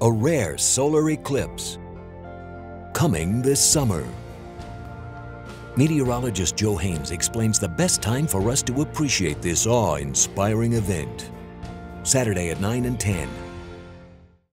a rare solar eclipse, coming this summer. Meteorologist Joe Haines explains the best time for us to appreciate this awe-inspiring event. Saturday at 9 and 10